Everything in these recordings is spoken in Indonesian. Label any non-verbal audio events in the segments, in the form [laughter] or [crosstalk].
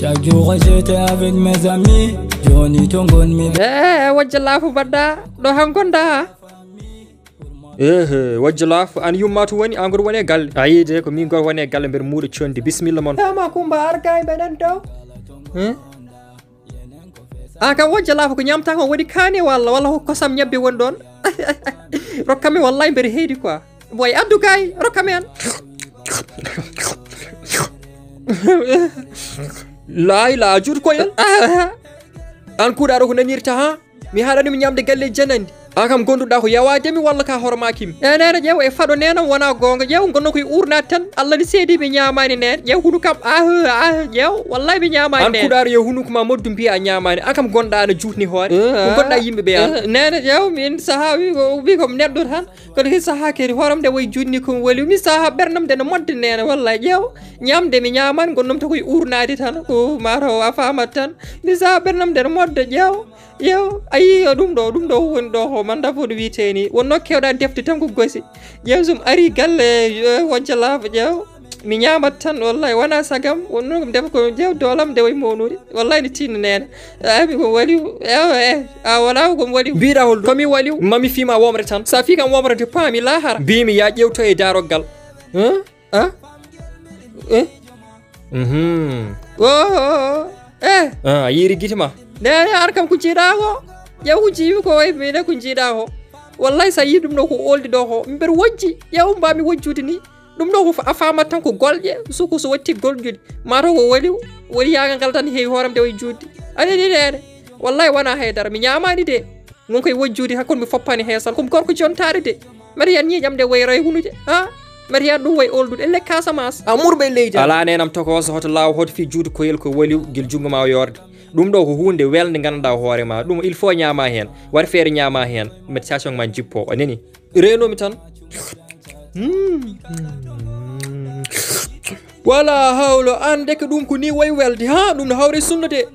Chaque jour j'étais avec mes amis. Joni tongon mi e wajja laafu badda. Ɗo han gonda ehe wajja laafu an yummatu woni an goto woni galle a yiide ko min goto woni galle mbeɗa muuɗa conde bisimilla moon ama kumba arga e mbeɗen taw. A kam wajja laafu ko ñamta kon waɗi kaani walla walla ko kosam ñebbe woni ɗon [laughs] rokkami wallahi mbeɗa heedi quoi boy addu kay rokkami an [laughs] لا لا أجور كويل أنكور أروه نير تها مهارني من يام دقل جنند janandi an kam gonduɗa ko yawademi walla ka hooromakimi e nene ƴeew e faɗo nenam wona gonga ƴeew gonno koye urnade tan. Allah ni seedi mi ñamani nen. Ƴeew hunuko kam ah ah ƴeew wallahi mi ñamani an kuuɗaɗo yo hunuko ma moddu mbiya a ñamani an kam gonɗa ana jutni hoore ko gonɗa yimɓeɓe an. nene ƴeew min saaha wi ko wi komi neɗɗo tan kono hi saaha kadi hooram nde woyi jutni komi wali mi saaha ɓerdam nde no modde nene wallahi. Ƴeew ñamde mi ñamani gonnom to koye urnade tan. Ko mataw a famat tan. Mi saaha ɓerdam nde no modde ƴeew ƴeew a ɗum ɗo ɗum ɗo woni ɗo ko manda fof ɗo won ni wonno kewɗa defte tan ko gosi ƴeew somi ari galle wonca laafa ƴeew mi ñamat tan wallahi wona sagam. Wonno komi defa ko ƴeew doolam nde way mawnude wallahi ne tinna nene ami ko waliw ew e a wona komi wali. Mbiɗa hol komi waliw mami fima womre tan. Sa fi kam womrete paami lahara. Mbimi ya ƴewto e daroggal a o e mhm. Yiiri guite ma nene ar kam ko jiiɗako ƴeew ko jiimi ko way mine ko jiiɗa ko wallahi sa yi ɗum ɗo ko oldi ɗo ko mbeɗa wojji ƴeew mbami wojjude ni ɗum ɗo ko a famat tan ko golƴe suko so watti golƴude mataw ko waliw woni yagal ngal tan heewi hooram de way judde anani nene wallay wona haydara mi ñamani de. Gon koye wojjude hakkude mi foppani heesal komi gorko jontare de. Mbeɗa yan ñiƴam de way ray hunude ha mbiyateyaɗa ɗum way oldude elle casamas a murɓe leydi ala nenam tokoso hoto law hoto fi juude koyel ko waliw guel junngo ma yorde ɗum ɗo ko hunde welde gandanɗa hoorema ɗum il faut ñama hen waɗ feere ñama hen méditation ma jippo a nani? Renomi tan. [laughs] Wala hawlo an deke ɗum ko ni way welde. Ha ɗum no hawre sunnode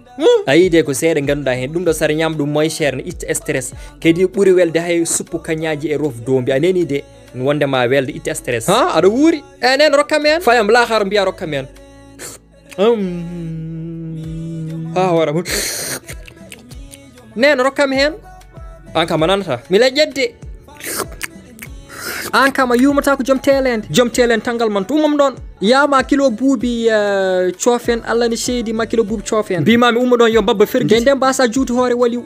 a yiide ko seeɗa ganduɗa hen ɗum ɗo sara ñama ɗum moyen cher ne itta stress. Kadi ɓuuri welde hay suppu kañaji e rof dombi a nani de? Wondema welde itta stress. Ha? Aɗa wuuri enen rokkam en fayam lahara mbiya rokkam en ha wara mun nen rokkam hen an? Kam a nanata mi leƴƴedde an kam a yumata ko joom telede joom telede tangal man tumam ɗon yama kilo buubi coofen allah ne seedi ma kilo buubi coofen mbimami umma ɗon yo babba ferdi nden nden mbasa juuti hoore waliw